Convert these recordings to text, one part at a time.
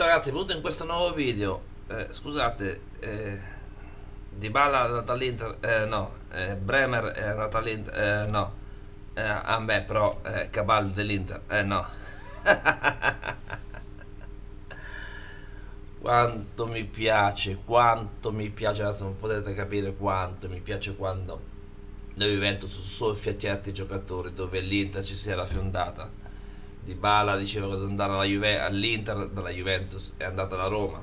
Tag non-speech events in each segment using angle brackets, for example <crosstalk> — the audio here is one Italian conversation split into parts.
Ciao ragazzi, benvenuti in questo nuovo video. Eh, scusate, eh, Dybala andato all'Inter, eh, no, eh, Bremer è andato all'Inter, eh, no, eh, a me però eh, Cabal dell'Inter, eh no. <laughs> quanto mi piace, quanto mi piace, adesso non potete capire quanto mi piace quando la Juventus soffia certi giocatori dove l'Inter ci si era fiondata di Bala diceva che doveva andare Juve, all'Inter dalla Juventus è andata alla Roma.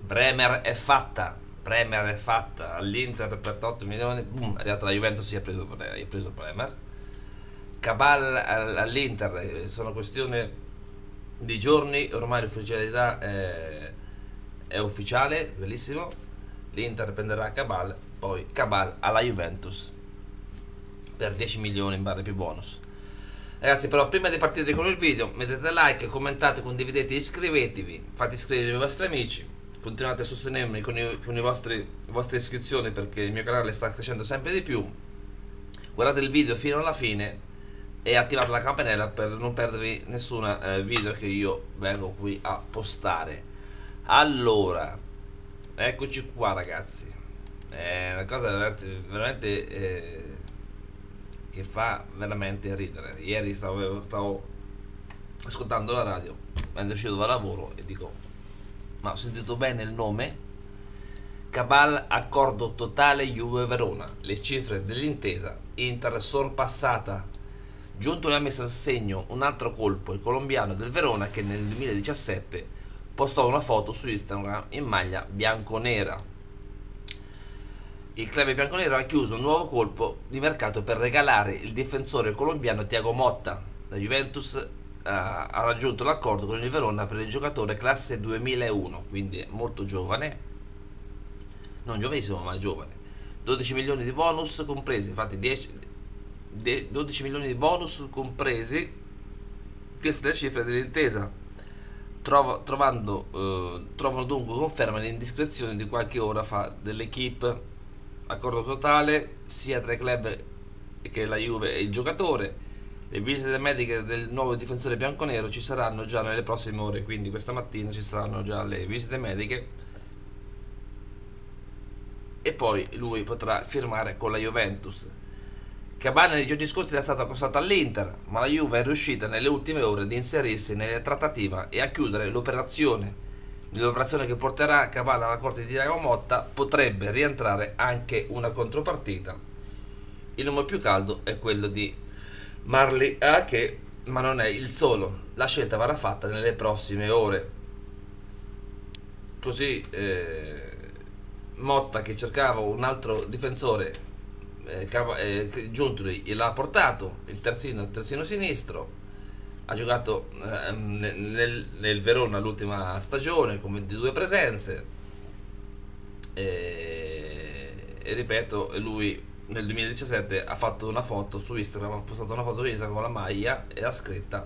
Bremer è fatta Bremer è fatta all'Inter per 8 milioni boom, è arrivata la Juventus e ha preso, preso Bremer. Cabal all'Inter sono questioni di giorni ormai l'ufficialità è, è ufficiale bellissimo. l'Inter prenderà Cabal poi Cabal alla Juventus per 10 milioni in barre più bonus Ragazzi però prima di partire con il video mettete like, commentate, condividete, iscrivetevi, fate iscrivere i vostri amici, continuate a sostenermi con, i, con i vostri, le vostre iscrizioni perché il mio canale sta crescendo sempre di più. Guardate il video fino alla fine e attivate la campanella per non perdervi nessun eh, video che io vengo qui a postare. Allora, eccoci qua ragazzi. È una cosa veramente... veramente eh, che fa veramente ridere. Ieri stavo, stavo ascoltando la radio mentre uscito da lavoro e dico ma ho sentito bene il nome? Cabal accordo totale Juve Verona, le cifre dell'intesa, Inter sorpassata. Giunto ne ha messo a segno un altro colpo, il colombiano del Verona che nel 2017 postò una foto su Instagram in maglia bianco-nera il club bianconero ha chiuso un nuovo colpo di mercato per regalare il difensore colombiano Tiago Motta. La Juventus uh, ha raggiunto l'accordo con il Verona per il giocatore classe 2001, quindi molto giovane, non giovanissimo ma giovane. 12 milioni di bonus compresi, infatti 10, 12 milioni di bonus compresi, queste le cifre dell'intesa. Trova, trovando, uh, trovano dunque conferma l'indiscrezione di qualche ora fa dell'equipe accordo totale sia tra i club che la Juve e il giocatore. Le visite mediche del nuovo difensore bianconero ci saranno già nelle prossime ore, quindi questa mattina ci saranno già le visite mediche e poi lui potrà firmare con la Juventus. Cabana nei giorni scorsi era stato accostato all'Inter, ma la Juve è riuscita nelle ultime ore ad inserirsi nella trattativa e a chiudere l'operazione nell'operazione che porterà Cavallo alla corte di Diago Motta potrebbe rientrare anche una contropartita. Il nome più caldo è quello di Marley Ake, ma non è il solo. La scelta verrà fatta nelle prossime ore. Così eh, Motta che cercava un altro difensore eh, eh, Giuntoli l'ha portato, il terzino, il terzino sinistro ha giocato eh, nel, nel, Verona l'ultima stagione con 22 presenze. E, e, ripeto lui nel 2017 ha fatto una foto su Instagram ha postato una foto su Instagram con la maglia e ha scritta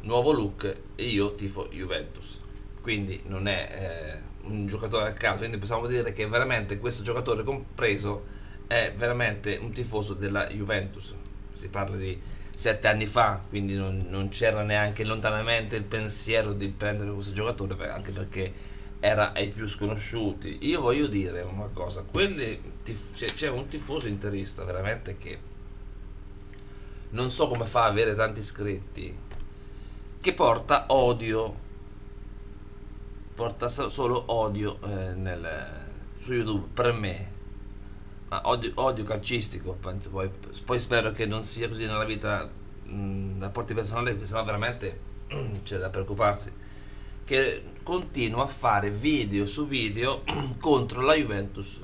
nuovo look e io tifo Juventus quindi non è eh, un giocatore a caso. Quindi possiamo dire che veramente questo giocatore compreso è veramente un tifoso della Juventus. Si parla di sette anni fa, quindi non, non c'era neanche lontanamente il pensiero di prendere questo giocatore, anche perché era ai più sconosciuti. Io voglio dire una cosa, tif- c'è, c'è un tifoso interista veramente che non so come fa a avere tanti iscritti, che porta odio, porta solo odio eh, nel, su YouTube per me odio, odio calcistico, penso, poi, poi, spero che non sia così nella vita, mh, rapporti personali, perché sennò veramente <clears throat> c'è da preoccuparsi, che continua a fare video su video <clears throat> contro la Juventus.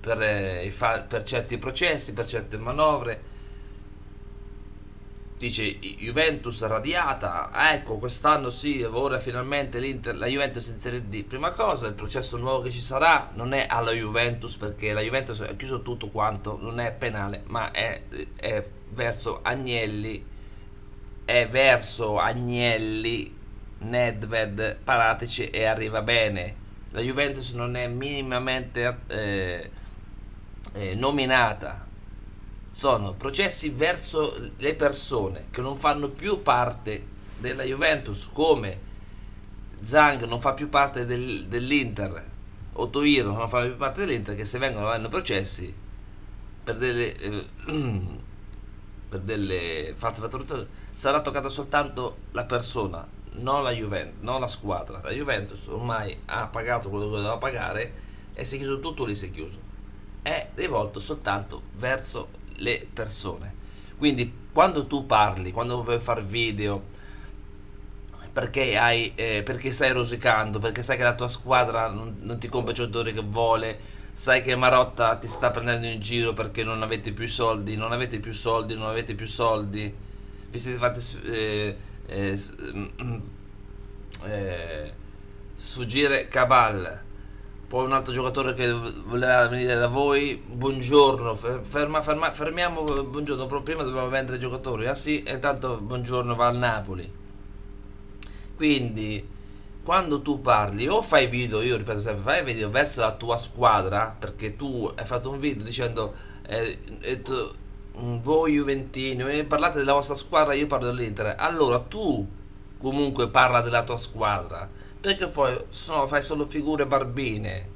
Per, eh, per certi processi, per certe manovre, dice Juventus radiata. Ecco quest'anno sì ora finalmente la Juventus in Serie D. Prima cosa il processo nuovo che ci sarà non è alla Juventus perché la Juventus ha chiuso tutto quanto non è penale ma è, è verso Agnelli è verso Agnelli Nedved Paratici e arriva bene. La Juventus non è minimamente eh, eh, nominata sono processi verso le persone che non fanno più parte della Juventus come Zang non fa più parte del, dell'Inter o Toiro non fa più parte dell'Inter che se vengono vanno processi per delle eh, <clears throat> per delle false fatturazioni sarà toccata soltanto la persona non la Juventus non la squadra. La Juventus ormai ha pagato quello che doveva pagare e si è chiuso tutto lì si è chiuso. È rivolto soltanto verso le persone. Quindi quando tu parli quando vuoi fare video perché, hai, eh, perché stai rosicando, perché sai che la tua squadra non, non ti compra i giocatori che vuole, sai che Marotta ti sta prendendo in giro perché non avete più soldi, non avete più soldi, non avete più soldi, vi siete fatti eh, eh, eh, sfuggire Cabal, poi un altro giocatore che voleva venire da voi, buongiorno, ferma, ferma, fermiamo, buongiorno, prima dovevamo vendere i giocatori, ah sì, e tanto buongiorno va al Napoli. Quindi quando tu parli o fai video, io ripeto sempre, fai video verso la tua squadra, perché tu hai fatto un video dicendo eh, eh, voi Juventini, parlate della vostra squadra, io parlo dell'Inter, allora tu comunque parla della tua squadra, perché poi no, fai solo figure barbine,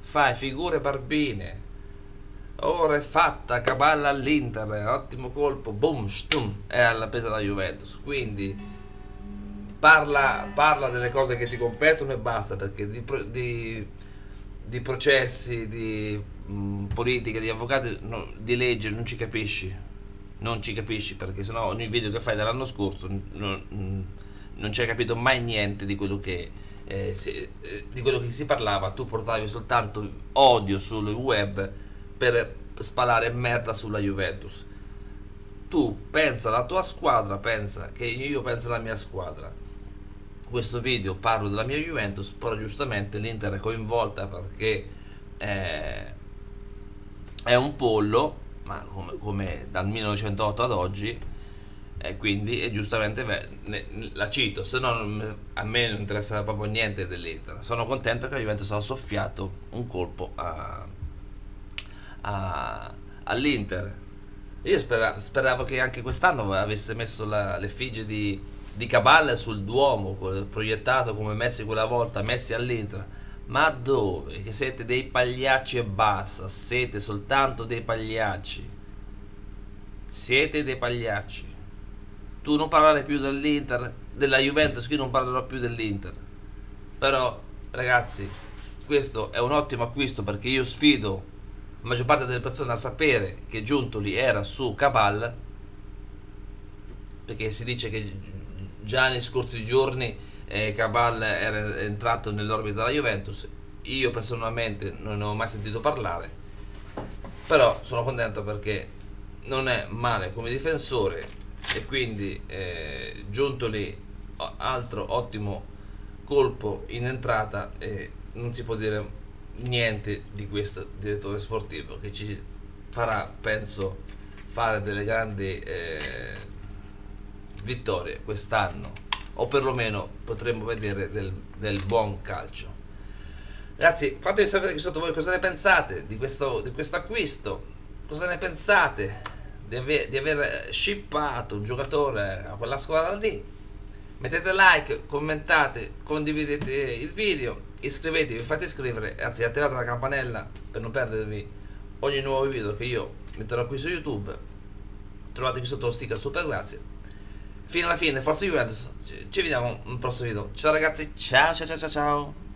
fai figure barbine. Ora è fatta, caballa all'Inter, ottimo colpo, boom, stum, è alla pesa la Juventus, quindi parla, parla, delle cose che ti competono e basta, perché di, di, di processi, di mh, mm, politiche, di avvocati, no, di legge non ci capisci. Non ci capisci perché sennò ogni video che fai dall'anno scorso non, mm, non ci hai capito mai niente di quello che, eh, si, eh, di quello che si parlava. Tu portavi soltanto odio sul web per spalare merda sulla Juventus tu pensa alla tua squadra, pensa che io penso alla mia squadra questo video parlo della mia Juventus, però giustamente l'Inter è coinvolta perché è, è un pollo, ma come, come, dal 1908 ad oggi, e quindi e giustamente la cito, se no a me non interessa proprio niente dell'Inter. Sono contento che la Juventus ha soffiato un colpo a, a, all'Inter. Io speravo, speravo, che anche quest'anno avesse messo l'effigie di di Cabal sul Duomo, proiettato come Messi quella volta, Messi all'Inter. Ma dove? Che siete dei pagliacci e basta, siete soltanto dei pagliacci. Siete dei pagliacci. Tu non parlare più dell'Inter, della Juventus, io non parlerò più dell'Inter. Però, ragazzi, questo è un ottimo acquisto perché io sfido la maggior parte delle persone a sapere che Giuntoli era su Cabal perché si dice che già nei scorsi giorni eh, Cabal era entrato nell'orbita della Juventus io personalmente non ne ho mai sentito parlare però sono contento perché non è male come difensore e quindi eh, Giuntoli altro ottimo colpo in entrata e non si può dire niente di questo direttore sportivo che ci farà penso fare delle grandi eh, vittorie quest'anno o perlomeno potremmo vedere del, del, buon calcio. Ragazzi fatemi sapere qui sotto voi cosa ne pensate di questo, di questo acquisto. Cosa ne pensate di aver, di aver shippato un giocatore a quella squadra lì mettete like, commentate, condividete il video iscrivetevi, fate iscrivere anzi attivate la campanella per non perdervi ogni nuovo video che io metterò qui su youtube trovate qui sotto lo sticker super grazie fino alla fine, forza Juventus. Ci, vediamo nel prossimo video. Ciao ragazzi, ciao ciao ciao ciao ciao.